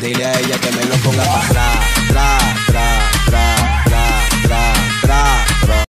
Dile a ella que me lo ponga